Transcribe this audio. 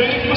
opportunity.